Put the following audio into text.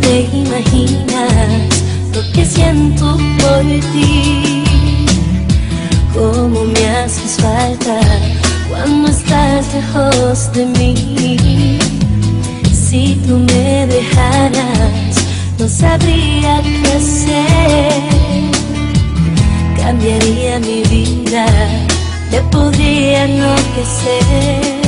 te imaginas lo que siento por ti. Cómo me haces falta cuando estás lejos de mí. Si tú me dejaras, no sabría qué hacer. Cambiaría mi vida, te podría enloquecer.